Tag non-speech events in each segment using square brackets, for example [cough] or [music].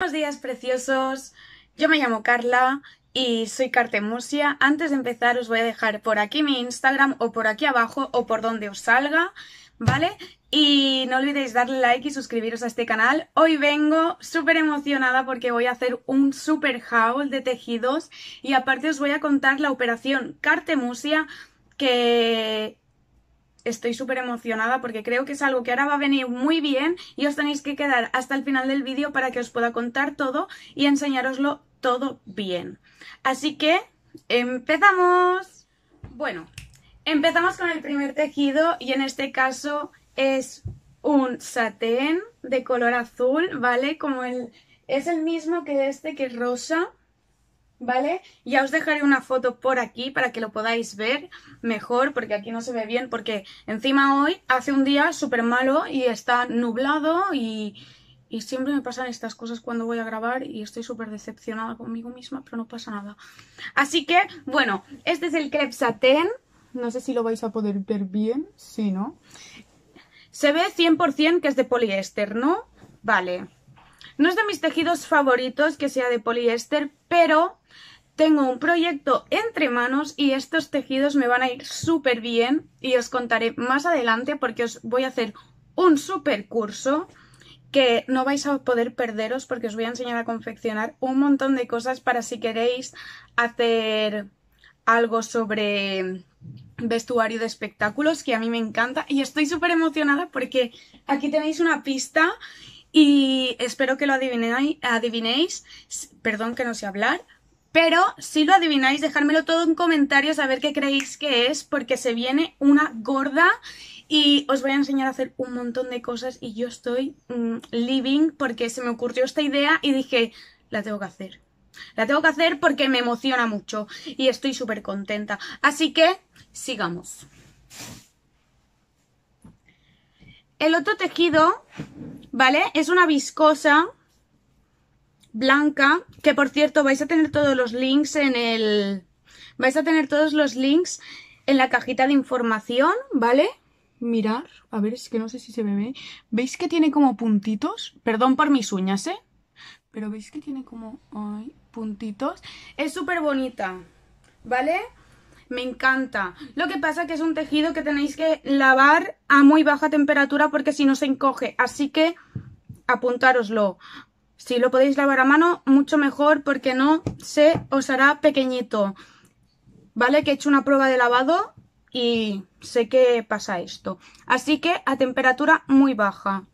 Buenos días preciosos, yo me llamo Carla y soy Cartemusia. Antes de empezar os voy a dejar por aquí mi Instagram o por aquí abajo o por donde os salga, ¿vale? Y no olvidéis darle like y suscribiros a este canal. Hoy vengo súper emocionada porque voy a hacer un super haul de tejidos y aparte os voy a contar la operación Cartemusia que estoy súper emocionada porque creo que es algo que ahora va a venir muy bien y os tenéis que quedar hasta el final del vídeo para que os pueda contar todo y enseñároslo todo bien. Así que, ¡empezamos! Bueno, empezamos con el primer tejido y en este caso es un satén de color azul, ¿vale? Como el... es el mismo que este que es rosa, ¿vale? Ya os dejaré una foto por aquí para que lo podáis ver mejor, porque aquí no se ve bien, porque encima hoy hace un día súper malo y está nublado y, y, siempre me pasan estas cosas cuando voy a grabar y estoy súper decepcionada conmigo misma, pero no pasa nada. Así que, bueno, este es el crepe satén, no sé si lo vais a poder ver bien, sí, ¿no? Se ve 100% que es de poliéster, ¿no? Vale. No es de mis tejidos favoritos que sea de poliéster, pero tengo un proyecto entre manos y estos tejidos me van a ir súper bien y os contaré más adelante porque os voy a hacer un súper curso que no vais a poder perderos porque os voy a enseñar a confeccionar un montón de cosas para si queréis hacer algo sobre vestuario de espectáculos que a mí me encanta y estoy súper emocionada porque aquí tenéis una pista y espero que lo adivinéis, adivinéis, perdón que no sé hablar, pero si lo adivináis, dejármelo todo en comentarios a ver qué creéis que es, porque se viene una gorda y os voy a enseñar a hacer un montón de cosas y yo estoy mm, living porque se me ocurrió esta idea y dije, la tengo que hacer. La tengo que hacer porque me emociona mucho y estoy súper contenta. Así que, sigamos. El otro tejido, ¿vale? Es una viscosa blanca, que por cierto vais a tener todos los links en el... Vais a tener todos los links en la cajita de información, ¿vale? Mirar, a ver, es que no sé si se ve. ¿Veis que tiene como puntitos? Perdón por mis uñas, ¿eh? Pero veis que tiene como ay, puntitos. Es súper bonita, ¿vale? Me encanta. Lo que pasa que es un tejido que tenéis que lavar a muy baja temperatura porque si no se encoge. Así que apuntároslo. Si lo podéis lavar a mano, mucho mejor porque no se os hará pequeñito. ¿Vale? Que he hecho una prueba de lavado y sé que pasa esto. Así que a temperatura muy baja.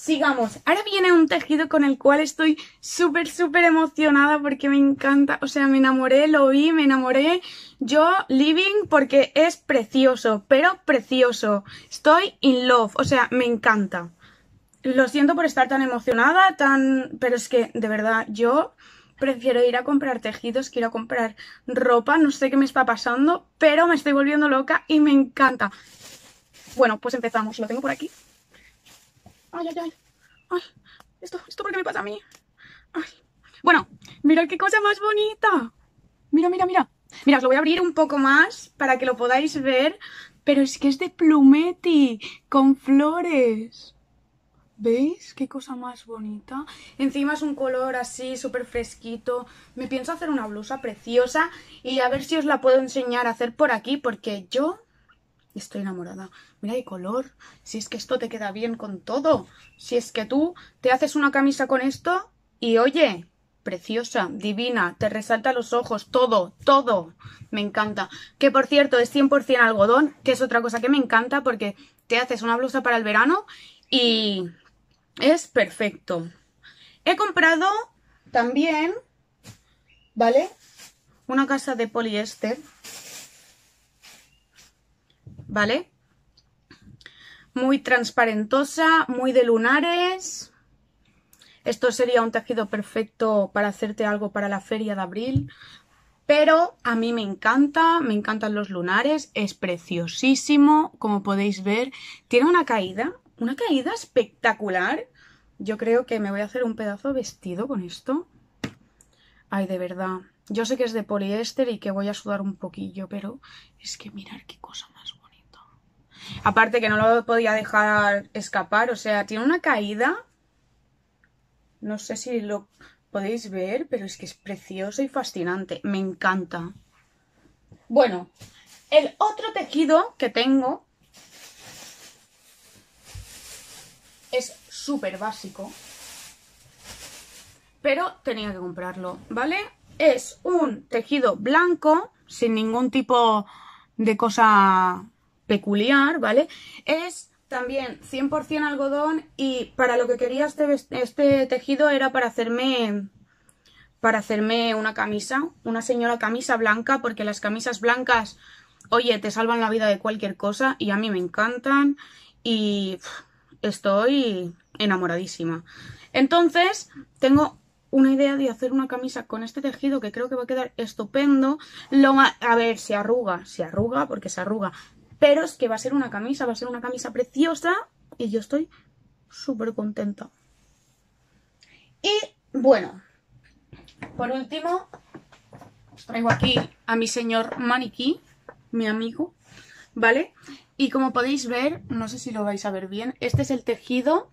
Sigamos. Ahora viene un tejido con el cual estoy súper, súper emocionada porque me encanta. O sea, me enamoré, lo vi, me enamoré. Yo living porque es precioso, pero precioso. Estoy in love. O sea, me encanta. Lo siento por estar tan emocionada, tan... Pero es que, de verdad, yo prefiero ir a comprar tejidos que ir a comprar ropa. No sé qué me está pasando, pero me estoy volviendo loca y me encanta. Bueno, pues empezamos. Lo tengo por aquí. Ay, ay, ay. Ay, esto, esto por qué me pasa a mí. Ay. Bueno, mirad qué cosa más bonita. Mira, mira, mira. Mira, os lo voy a abrir un poco más para que lo podáis ver. Pero es que es de plumeti, con flores. ¿Veis? Qué cosa más bonita. Encima es un color así, súper fresquito. Me pienso hacer una blusa preciosa y a ver si os la puedo enseñar a hacer por aquí porque yo Estoy enamorada. Mira el color. Si es que esto te queda bien con todo. Si es que tú te haces una camisa con esto y oye, preciosa, divina, te resalta los ojos, todo, todo. Me encanta. Que por cierto es 100% algodón, que es otra cosa que me encanta porque te haces una blusa para el verano y es perfecto. He comprado también, ¿vale? Una casa de poliéster ¿vale? Muy transparentosa, muy de lunares. Esto sería un tejido perfecto para hacerte algo para la feria de abril. Pero a mí me encanta, me encantan los lunares, es preciosísimo, como podéis ver. Tiene una caída, una caída espectacular. Yo creo que me voy a hacer un pedazo vestido con esto. Ay, de verdad. Yo sé que es de poliéster y que voy a sudar un poquillo, pero es que mirar qué cosa más Aparte que no lo podía dejar escapar, o sea, tiene una caída. No sé si lo podéis ver, pero es que es precioso y fascinante. Me encanta. Bueno, el otro tejido que tengo es súper básico, pero tenía que comprarlo, ¿vale? Es un tejido blanco, sin ningún tipo de cosa peculiar, ¿vale? Es también 100% algodón y para lo que quería este, este tejido era para hacerme para hacerme una camisa, una señora camisa blanca, porque las camisas blancas, oye, te salvan la vida de cualquier cosa y a mí me encantan y estoy enamoradísima. Entonces, tengo una idea de hacer una camisa con este tejido que creo que va a quedar estupendo. Lo a ver, se arruga, se arruga porque se arruga. Pero es que va a ser una camisa, va a ser una camisa preciosa y yo estoy súper contenta. Y bueno, por último, os traigo aquí a mi señor maniquí, mi amigo, ¿vale? Y como podéis ver, no sé si lo vais a ver bien, este es el tejido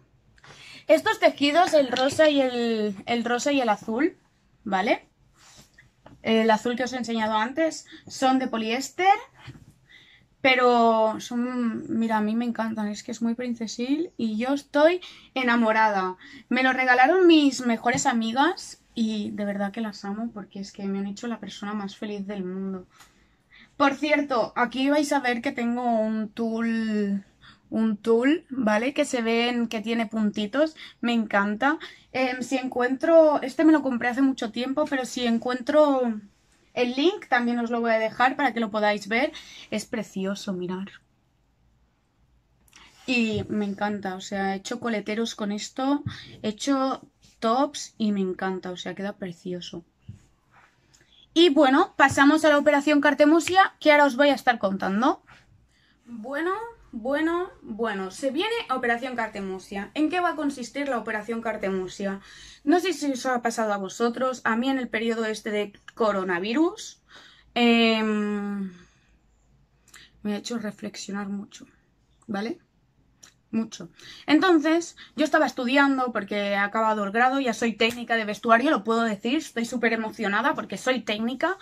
estos tejidos, el rosa y el, rosa y el azul, ¿vale? El azul que os he enseñado antes son de poliéster, pero son, mira, a mí me encantan, es que es muy princesil y yo estoy enamorada. Me lo regalaron mis mejores amigas y de verdad que las amo porque es que me han hecho la persona más feliz del mundo. Por cierto, aquí vais a ver que tengo un tul un tul, ¿vale? Que se ven que tiene puntitos, me encanta. Em, si encuentro, este me lo compré hace mucho tiempo, pero si encuentro el link también os lo voy a dejar para que lo podáis ver. Es precioso, mirar. Y me encanta, o sea, he hecho coleteros con esto, he hecho tops y me encanta, o sea, queda precioso. Y bueno, pasamos a la operación Cartemusia, que ahora os voy a estar contando. Bueno, bueno, bueno, se viene Operación Cartemusia. ¿En qué va a consistir la Operación Cartemusia? No sé si os ha pasado a vosotros, a mí en el periodo este de coronavirus, em, me ha hecho reflexionar mucho, ¿vale? Mucho. Entonces, yo estaba estudiando porque he acabado el grado, ya soy técnica de vestuario, lo puedo decir, estoy súper emocionada porque soy técnica.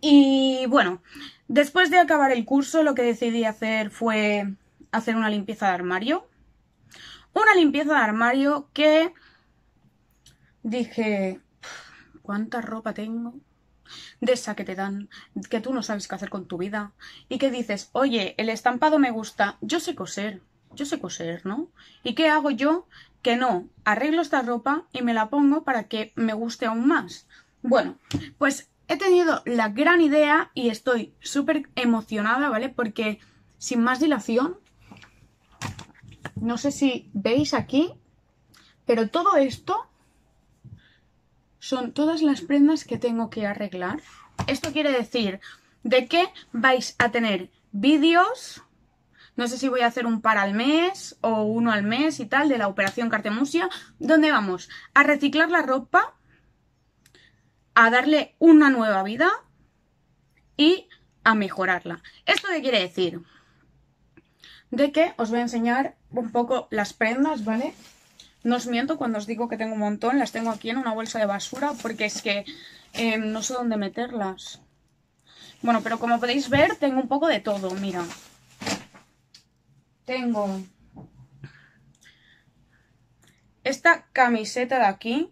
Y bueno, después de acabar el curso lo que decidí hacer fue hacer una limpieza de armario. Una limpieza de armario que dije, ¿cuánta ropa tengo? De esa que te dan, que tú no sabes qué hacer con tu vida. Y que dices, oye, el estampado me gusta, yo sé coser, yo sé coser, ¿no? ¿Y qué hago yo? Que no, arreglo esta ropa y me la pongo para que me guste aún más. Bueno, pues he tenido la gran idea y estoy súper emocionada, ¿vale? Porque sin más dilación no sé si veis aquí, pero todo esto son todas las prendas que tengo que arreglar. Esto quiere decir de que vais a tener vídeos, no sé si voy a hacer un par al mes o uno al mes y tal, de la operación Cartemusia, donde vamos a reciclar la ropa, a darle una nueva vida y a mejorarla. ¿Esto qué quiere decir? De que os voy a enseñar un poco las prendas, ¿vale? No os miento cuando os digo que tengo un montón, las tengo aquí en una bolsa de basura porque es que eh, no sé dónde meterlas. Bueno, pero como podéis ver, tengo un poco de todo, mira. Tengo esta camiseta de aquí,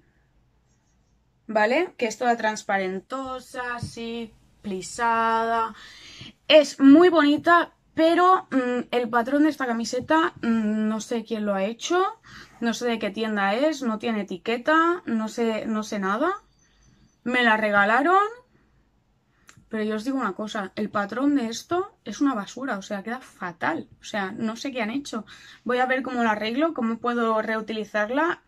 ¿vale? Que es toda transparentosa, así, plisada. Es muy bonita, pero mm, el patrón de esta camiseta mm, no sé quién lo ha hecho, no sé de qué tienda es, no tiene etiqueta, no sé, no sé nada. Me la regalaron, pero yo os digo una cosa, el patrón de esto es una basura, o sea, queda fatal. O sea, no sé qué han hecho. Voy a ver cómo la arreglo, cómo puedo reutilizarla.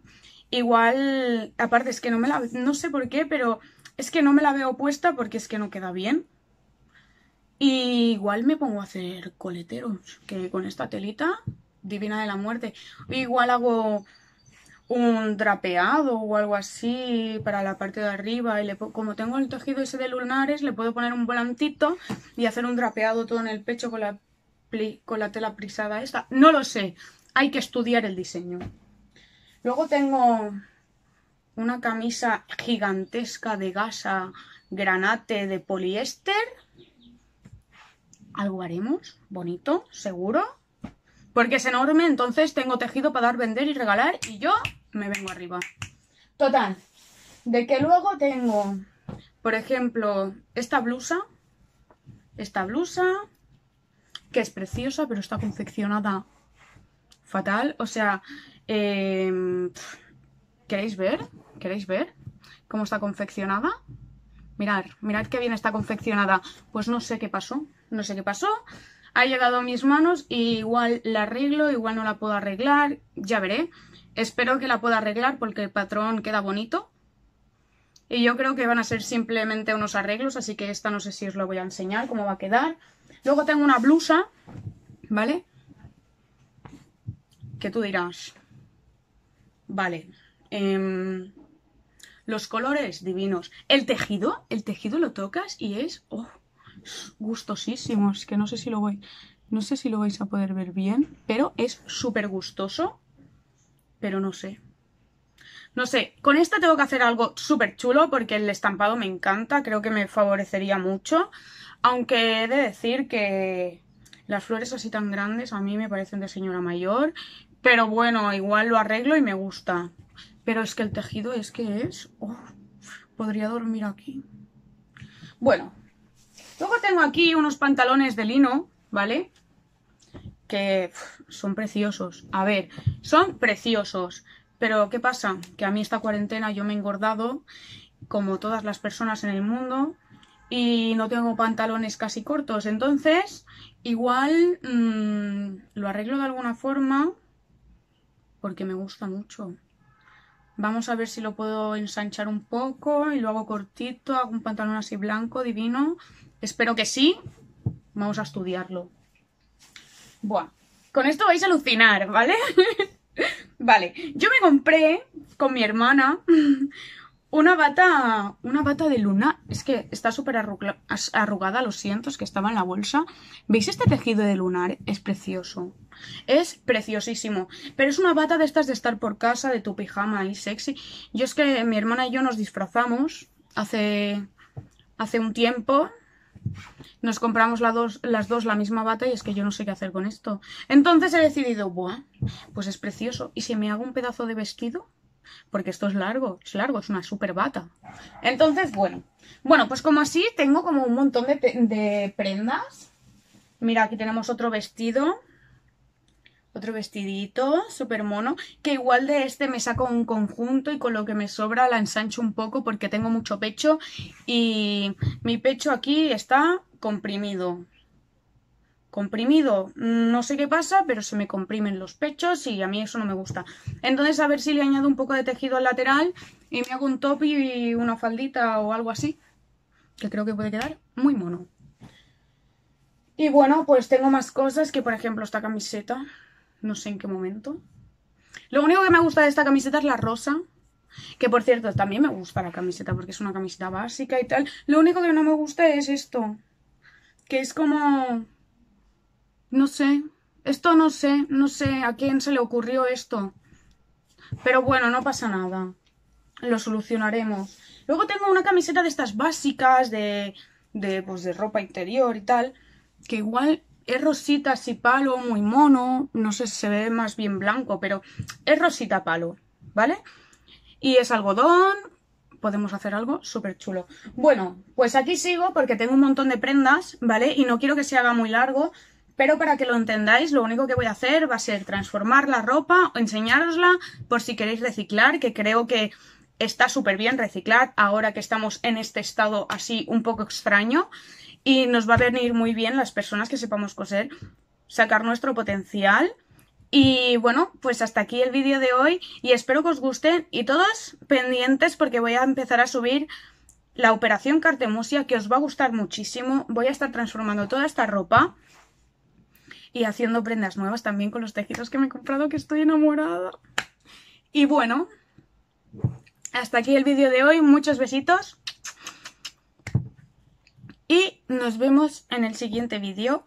Igual, aparte es que no me la... no sé por qué, pero es que no me la veo puesta porque es que no queda bien. Igual me pongo a hacer coleteros, que con esta telita divina de la muerte. Igual hago un drapeado o algo así para la parte de arriba y le como tengo el tejido ese de lunares le puedo poner un volantito y hacer un drapeado todo en el pecho con la con la tela prisada esta. No lo sé, hay que estudiar el diseño. Luego tengo una camisa gigantesca de gasa granate de poliéster. Algo haremos, bonito, seguro. Porque es enorme, entonces tengo tejido para dar, vender y regalar y yo me vengo arriba. Total, de que luego tengo, por ejemplo, esta blusa, esta blusa, que es preciosa, pero está confeccionada fatal. O sea, em, ¿queréis ver? ¿Queréis ver cómo está confeccionada? Mirad, mirad qué bien está confeccionada. Pues no sé qué pasó, no sé qué pasó. Ha llegado a mis manos y igual la arreglo, igual no la puedo arreglar, ya veré. Espero que la pueda arreglar porque el patrón queda bonito. Y yo creo que van a ser simplemente unos arreglos, así que esta no sé si os lo voy a enseñar, cómo va a quedar. Luego tengo una blusa, ¿vale? Que tú dirás, vale, em, los colores divinos. El tejido, el tejido lo tocas y es, oh, gustosísimo. Es que no sé si lo voy, no sé si lo vais a poder ver bien, pero es súper gustoso. Pero no sé. No sé, con esta tengo que hacer algo súper chulo porque el estampado me encanta, creo que me favorecería mucho. Aunque he de decir que las flores así tan grandes a mí me parecen de señora mayor. Pero bueno, igual lo arreglo y me gusta. Pero es que el tejido es que es... Oh, podría dormir aquí. Bueno, luego tengo aquí unos pantalones de lino, ¿vale? Que son preciosos. A ver, son preciosos. Pero ¿qué pasa? Que a mí esta cuarentena yo me he engordado, como todas las personas en el mundo, y no tengo pantalones casi cortos. Entonces, igual mm, lo arreglo de alguna forma porque me gusta mucho. Vamos a ver si lo puedo ensanchar un poco y lo hago cortito, hago un pantalón así blanco, divino. Espero que sí. Vamos a estudiarlo. Buah, con esto vais a alucinar, ¿vale? [laughs] vale, yo me compré con mi hermana una bata, una bata de luna, es que está súper arrugada, lo siento, es que estaba en la bolsa. ¿Veis este tejido de lunar? Es precioso. Es preciosísimo. Pero es una bata de estas de estar por casa, de tu pijama y sexy. Yo es que mi hermana y yo nos disfrazamos hace, hace un tiempo. Nos compramos dos, las dos la misma bata y es que yo no sé qué hacer con esto. Entonces he decidido, buah, pues es precioso. ¿Y si me hago un pedazo de vestido? Porque esto es largo, es largo, es una super bata. Entonces, bueno, bueno, pues como así tengo como un montón de, de prendas. Mira, aquí tenemos otro vestido, otro vestidito, súper mono, que igual de este me saco un conjunto y con lo que me sobra la ensancho un poco porque tengo mucho pecho y mi pecho aquí está comprimido comprimido. No sé qué pasa, pero se me comprimen los pechos y a mí eso no me gusta. Entonces a ver si le añado un poco de tejido al lateral y me hago un top y una faldita o algo así. Que creo que puede quedar muy mono. Y bueno, pues tengo más cosas que por ejemplo esta camiseta. No sé en qué momento. Lo único que me gusta de esta camiseta es la rosa. Que por cierto, también me gusta la camiseta porque es una camiseta básica y tal. Lo único que no me gusta es esto. Que es como no sé, esto no sé, no sé a quién se le ocurrió esto. Pero bueno, no pasa nada. Lo solucionaremos. Luego tengo una camiseta de estas básicas de, de, pues de ropa interior y tal. Que igual es rosita así palo, muy mono. No sé si se ve más bien blanco, pero es rosita palo, ¿vale? Y es algodón. Podemos hacer algo súper chulo. Bueno, pues aquí sigo porque tengo un montón de prendas, ¿vale? Y no quiero que se haga muy largo pero para que lo entendáis, lo único que voy a hacer va a ser transformar la ropa, o enseñárosla por si queréis reciclar, que creo que está súper bien reciclar ahora que estamos en este estado así un poco extraño y nos va a venir muy bien las personas que sepamos coser, sacar nuestro potencial. Y bueno, pues hasta aquí el vídeo de hoy y espero que os guste y todos pendientes porque voy a empezar a subir la operación Cartemusia que os va a gustar muchísimo. Voy a estar transformando toda esta ropa y haciendo prendas nuevas también con los tejidos que me he comprado que estoy enamorada. Y bueno, hasta aquí el vídeo de hoy. Muchos besitos. Y nos vemos en el siguiente vídeo.